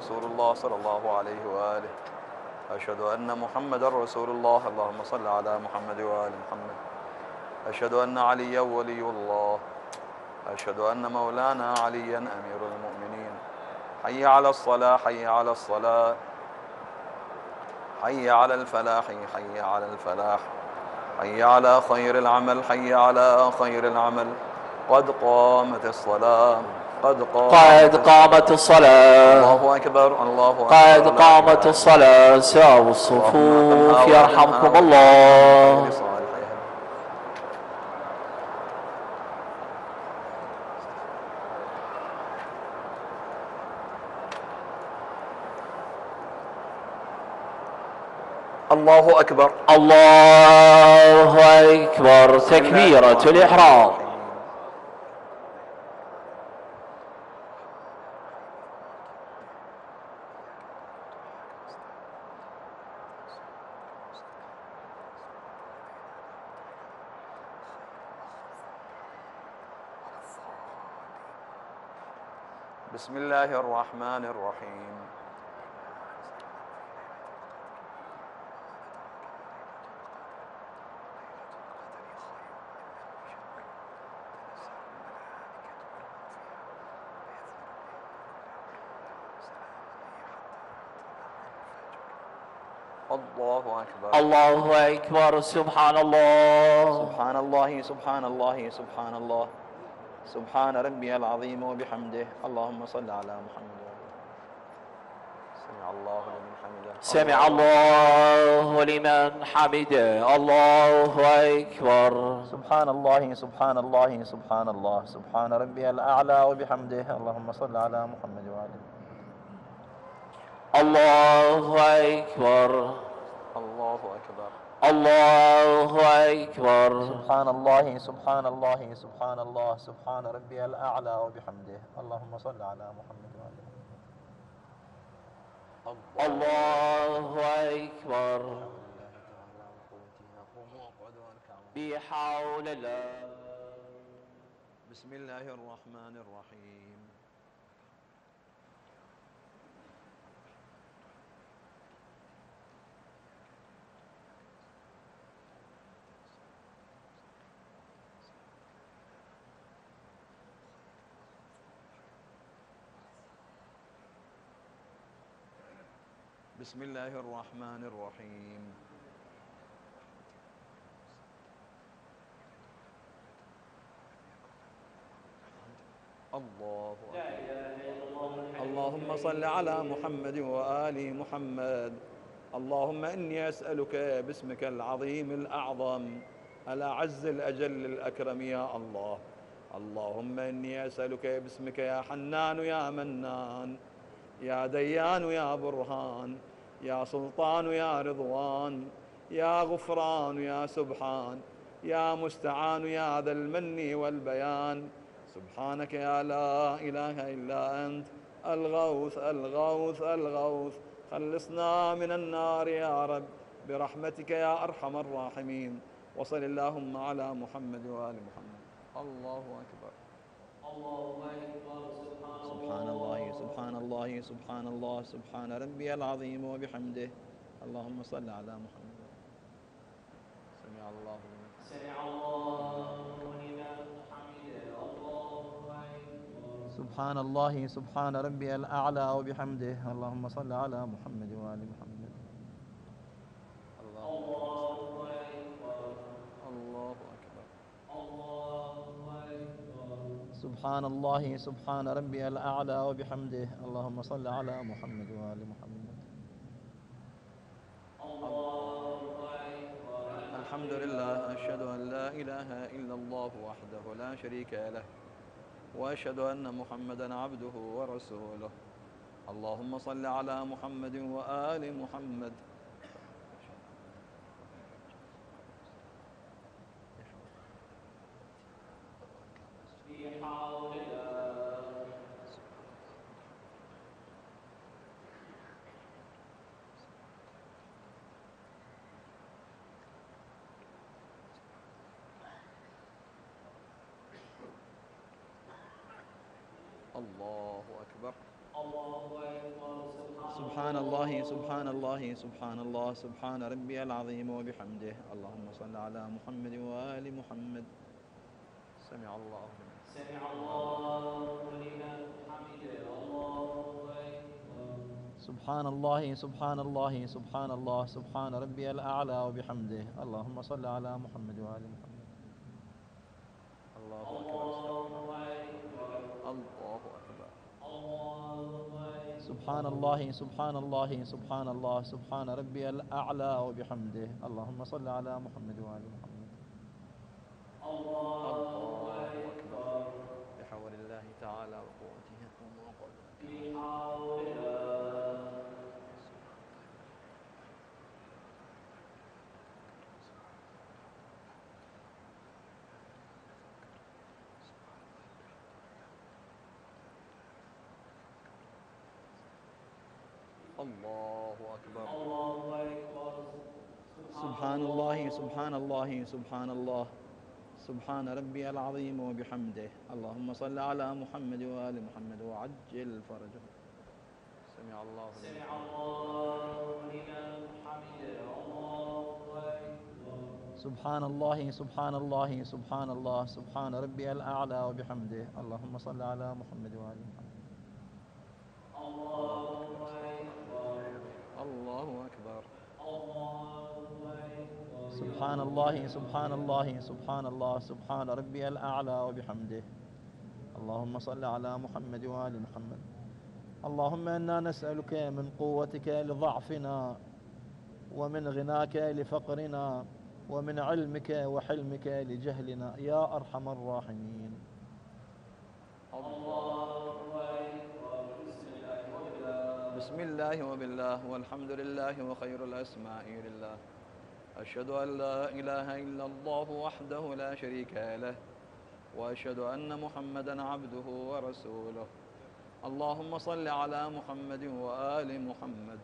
رسول الله صلى الله عليه وآله. أشهد أن محمد رسول الله. اللهم صل على محمد وآل محمد. أشهد أن عليا ولي الله. أشهد أن مولانا عليا أمير المؤمنين. حي على الصلاة حي على الصلاة. حي على الفلاح حي على الفلاح. حي على خير العمل حي على خير العمل. قد قامت الصلاة. قد قامت, قد قامت الصلاة. الله أكبر الله أكبر. قد قامت الصلاة. ساووا الصفوف. يرحمكم الله. الله أكبر. الله أكبر. تكبيرة الإحرام. بسم الله الرحمن الرحيم. الله أكبر. الله أكبر. سبحان الله. سبحان الله سبحان الله سبحان الله. سبحان ربي العظيم وبحمده. اللهم صل على محمد. سمع الله لمن حمده. سمع الله لمن حمده. الله أكبر. سبحان الله سبحان الله سبحان الله. سبحان ربي الأعلى وبحمده. اللهم صل على محمد وآله الله أكبر. الله أكبر. الله أكبر. سبحان الله سبحان الله سبحان الله سبحان ربي الأعلى وبحمده. اللهم صل على محمد وآله الله أكبر. بحول الله. بسم الله الرحمن الرحيم. بسم الله الرحمن الرحيم. الله اللهم صل على محمد وآل محمد. اللهم إني أسألك باسمك العظيم الأعظم الأعز الأجل الأكرم يا الله. اللهم إني أسألك باسمك يا حنان يا منان يا ديان يا برهان. يا سلطان يا رضوان يا غفران يا سبحان يا مستعان يا ذا المن والبيان. سبحانك يا لا إله إلا أنت الغوث الغوث الغوث. خلصنا من النار يا رب برحمتك يا أرحم الراحمين. وصل اللهم على محمد وآل محمد. الله أكبر. سبحان الله سبحان الله سبحان الله سبحان ربي العظيم وبحمده. اللهم صل على محمد. سمع الله لمن سمع الله لمن حمده. الله أكبر سبحان الله سبحان ربي الأعلى وبحمده. اللهم صل على محمد وآل محمد. الله أكبر سبحان الله سبحان ربي الأعلى وبحمده. اللهم صل على محمد وآل محمد. الحمد لله أشهد أن لا إله إلا الله وحده لا شريك له وأشهد أن محمدا عبده ورسوله. اللهم صل على محمد وآل محمد بحول الله الله أكبر. سبحان الله سبحان الله سبحان الله سبحان ربي العظيم وبحمده. اللهم صل على محمد وآل محمد. سمع الله سمع الله لمن حمده. الله أكبر. سبحان الله سبحان الله سبحان الله سبحان ربي الأعلى وبحمده. اللهم صل على محمد وآل محمد. الله أكبر الله أكبر سبحان الله سبحان الله سبحان الله سبحان ربي الأعلى وبحمده. اللهم صل على محمد وآل محمد. الله أكبر. بحول الله تعالى وقوته. وما قدره الله أكبر. سبحان الله سبحان الله سبحان الله سبحان ربي العظيم وبحمده. اللهم صل على محمد وآل محمد وعجل فرجه. سمع الله سمع الله لمن حمده. الله أكبر سبحان الله سبحان الله سبحان الله سبحان ربي الأعلى وبحمده. اللهم صل على محمد وآل محمد. الله أكبر. سبحان الله سبحان الله سبحان الله سبحان ربي الأعلى وبحمده. اللهم صل على محمد وآل محمد. اللهم إنا نسألك من قوتك لضعفنا ومن غناك لفقرنا ومن علمك وحلمك لجهلنا. يا أرحم الراحمين. بسم الله وبالله والحمد لله وخير الأسماء لله. أشهد أن لا إله إلا الله وحده لا شريك له وأشهد أن محمدا عبده ورسوله. اللهم صل على محمد وآل محمد.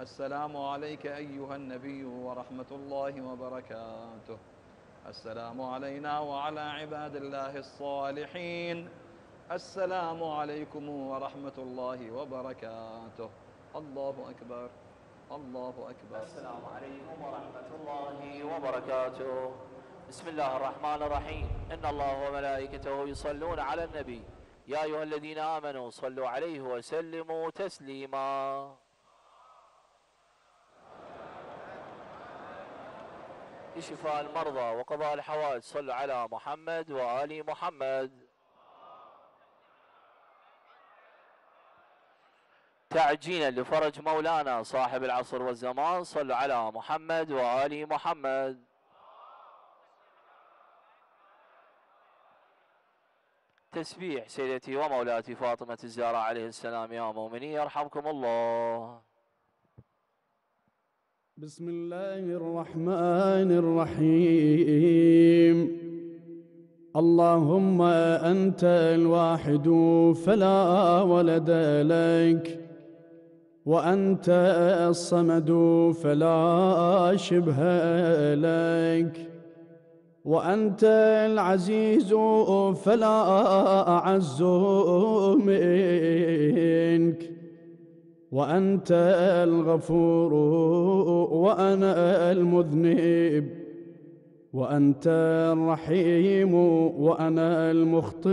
السلام عليك أيها النبي ورحمة الله وبركاته. السلام علينا وعلى عباد الله الصالحين. السلام عليكم ورحمة الله وبركاته. الله أكبر. الله أكبر. السلام عليكم ورحمة الله وبركاته. بسم الله الرحمن الرحيم. إن الله وملائكته يصلون على النبي. يا أيها الذين آمنوا صلوا عليه وسلموا تسليما. لشفاء المرضى وقضاء الحوائج صلوا على محمد وآل محمد. تعجينا لفرج مولانا صاحب العصر والزمان. صلوا على محمد وآل محمد. تسبيح سيدتي ومولاتي فاطمة الزهراء عليه السلام يا مؤمنين يرحمكم الله. بسم الله الرحمن الرحيم. اللهم أنت الواحد فلا ولد لك. وأنت الصمد فلا شبه لك. وأنت العزيز فلا أعز منك. وأنت الغفور وأنا المذنب. وأنت الرحيم وأنا المخطئ.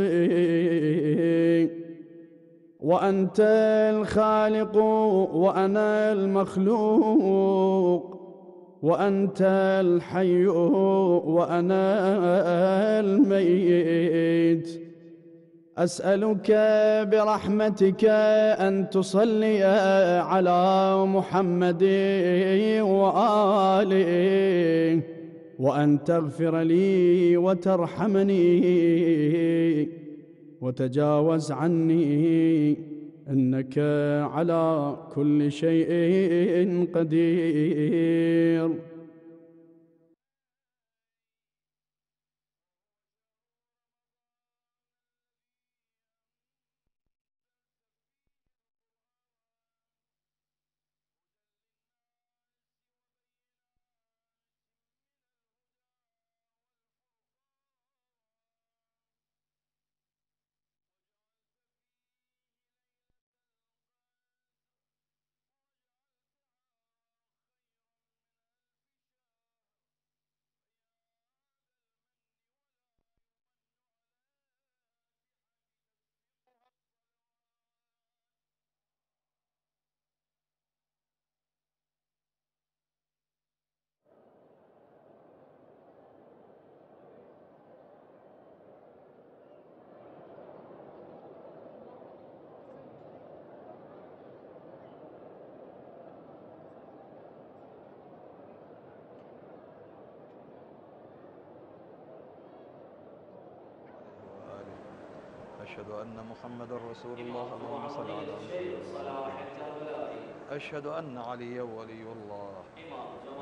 وأنت الخالق وأنا المخلوق وأنت الحي وأنا الميت. أسألك برحمتك أن تصلي على محمد وآله وأن تغفر لي وترحمني. وتجاوز عني إنك على كل شيء قدير. أشهد أن محمد رسول الله اللهم صل على محمد أشهد أن عليا ولي الله.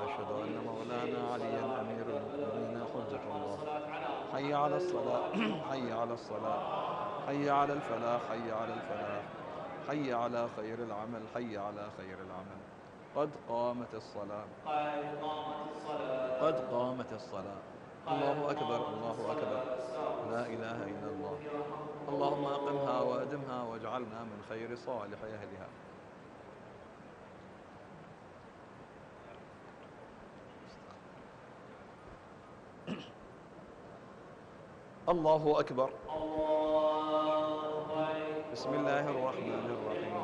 أشهد أن مولانا عليا أمير المؤمنين. حجة الله. حي على الصلاة. حي على الصلاة. حي على الفلاح. حي على الفلاح. حي على خير العمل. حي على خير العمل. قد قامت الصلاة. قد قامت الصلاة. الله أكبر. الله أكبر لا إله إلا الله اللهم أقمها واجعلنا من خير صالح أهلها. الله أكبر. بسم الله الرحمن الرحيم.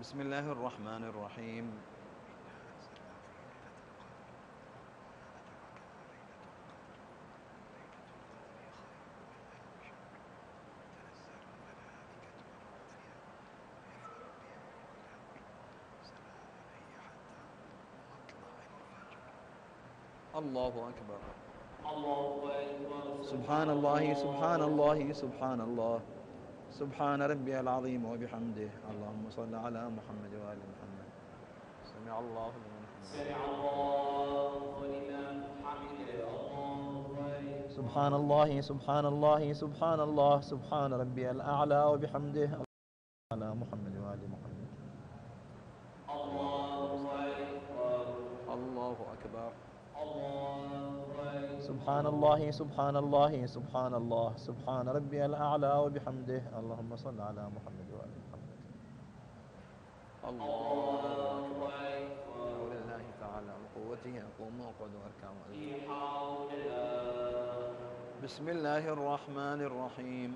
بسم الله الرحمن الرحيم. الله أكبر سبحان الله سبحان الله سبحان الله سبحان ربي العظيم وبحمده. اللهم صل على محمد وآل محمد. سمع الله لمن حمده. سبحان الله سبحان الله سبحان الله سبحان ربي الأعلى وبحمده. على محمد وآل محمد الله أكبر سبحان الله سبحان الله سبحان الله سبحان ربي الأعلى وبحمده. اللهم صل على محمد وآل محمد. الله أكبر. حول الله تعالى وقوته يقوم وقعد وأركع بسم الله الرحمن الرحيم.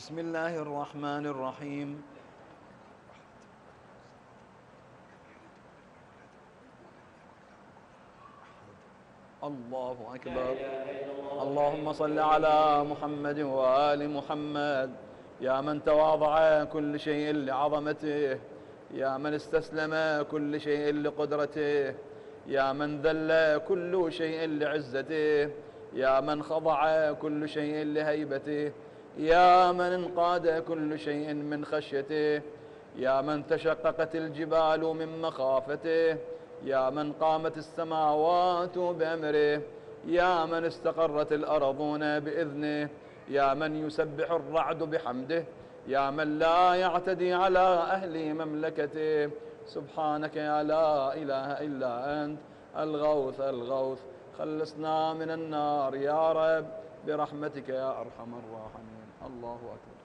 بسم الله الرحمن الرحيم. الله أكبر. اللهم صل على محمد وآل محمد. يا من تواضع كل شيء لعظمته. يا من استسلم كل شيء لقدرته. يا من ذل كل شيء لعزته. يا من خضع كل شيء لهيبته. يا من انقاد كل شيء من خشيته يا من تشققت الجبال من مخافته يا من قامت السماوات بأمره يا من استقرت الأرضون بإذنه يا من يسبح الرعد بحمده يا من لا يعتدي على أهل مملكته. سبحانك يا لا إله إلا أنت الغوث الغوث خلصنا من النار يا رب برحمتك يا أرحم الراحمين. الله أكبر.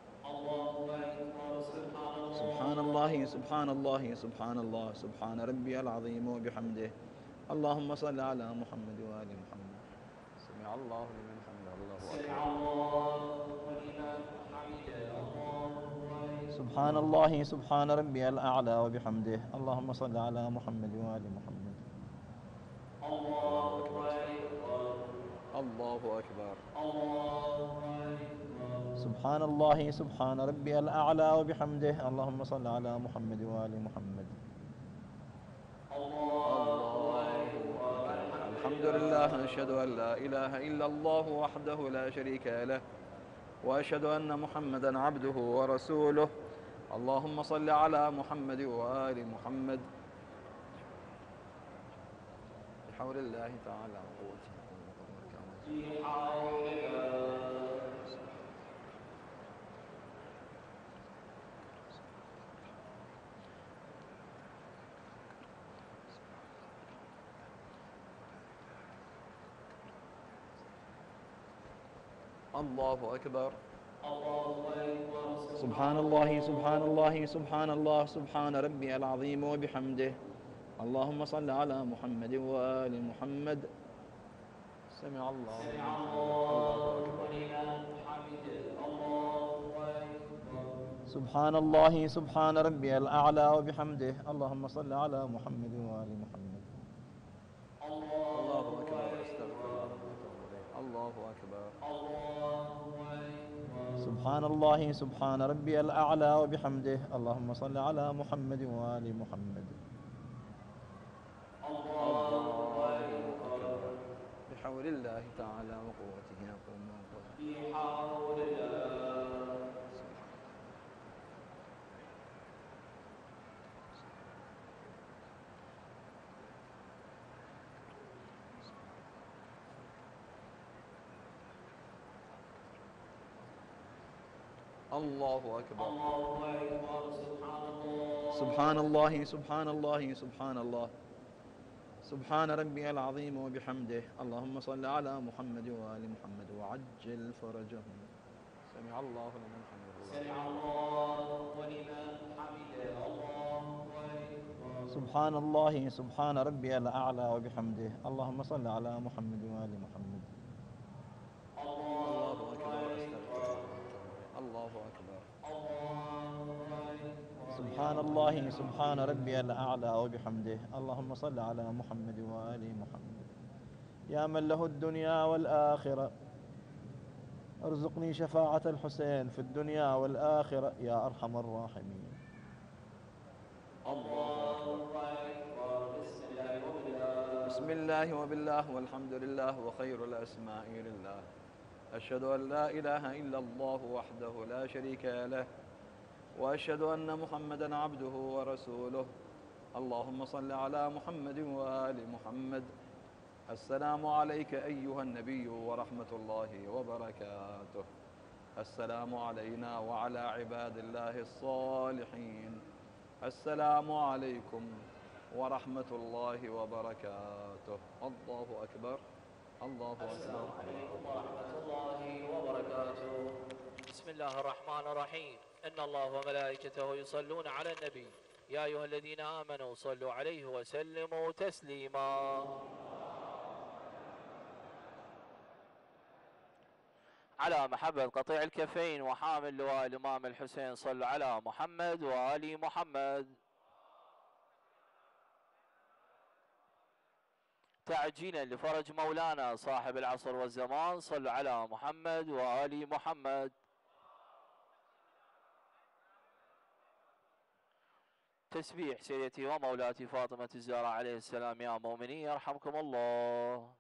سبحان الله سبحان الله سبحان الله سبحان ربي العظيم وبحمده. اللهم صل على محمد وآل محمد. سمع الله لمن حمده. الله أكبر. سبحان الله سبحان ربي الأعلى وبحمده. اللهم صل على محمد وآل محمد. الله أكبر. الله أكبر. سبحان الله سبحان ربي الأعلى وبحمده. اللهم صل على محمد وآل محمد. الحمد لله أشهد أن لا إله إلا الله وحده لا شريك له وأشهد أن محمدا عبده ورسوله. اللهم صل على محمد وآل محمد. بحول الله تعالى وقوته. الله أكبر سبحان الله سبحان الله سبحان الله سبحان ربي العظيم وبحمده اللهم صل على محمد وآل محمد سمع الله سمع الله لمن حمده الله أكبر سبحان الله سبحان ربي الأعلى وبحمده اللهم صل على محمد وآل محمد الله أكبر أستغفر الله أكبر سبحان الله سبحان ربي الأعلى وبحمده. اللهم صل على محمد وآل محمد. بحول الله تعالى وقوته وأقوم بحول الله الله أكبر. الله أكبر سبحان الله. سبحان الله سبحان الله سبحان الله سبحان ربي العظيم وبحمده. اللهم صل على محمد وآل محمد وعجل فرجهم. سمع الله لمن حمده. سمع الله لمن حمده. الله سبحان الله سبحان ربي الأعلى وبحمده. اللهم صل على محمد وآل محمد. الله أكبر. الله أكبر. سبحان الله سبحان ربي الأعلى وبحمده. اللهم صل على محمد وآل محمد. يا من له الدنيا والآخرة. ارزقني شفاعة الحسين في الدنيا والآخرة. يا أرحم الراحمين. بسم الله وبالله والحمد لله وخير الأسماء لله. أشهد أن لا إله إلا الله وحده لا شريك له وأشهد أن محمدا عبده ورسوله. اللهم صل على محمد وآل محمد. السلام عليك أيها النبي ورحمة الله وبركاته. السلام علينا وعلى عباد الله الصالحين. السلام عليكم ورحمة الله وبركاته. الله أكبر. الله أكبر. السلام عليكم ورحمة الله وبركاته. بسم الله الرحمن الرحيم. إن الله وملائكته يصلون على النبي. يا أيها الذين آمنوا صلوا عليه وسلموا تسليما. على محبة قطيع الكفين وحامل لواء الإمام الحسين صلوا على محمد وآل محمد. تعجيلا لفرج مولانا صاحب العصر والزمان. صلوا على محمد وآل محمد. تسبيح سيدتي ومولاتي فاطمة الزهراء عليه السلام يا مؤمنين يرحمكم الله.